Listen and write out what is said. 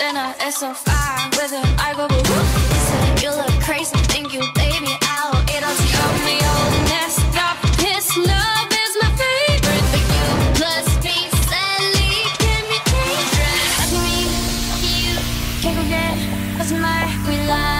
in a SO5 with an I go, but. He said, you look crazy, Thank you baby out. It all help me all messed up. His love is my favorite. But you plus me, Sally, can be dangerous. Me, you can't forget what's my rely.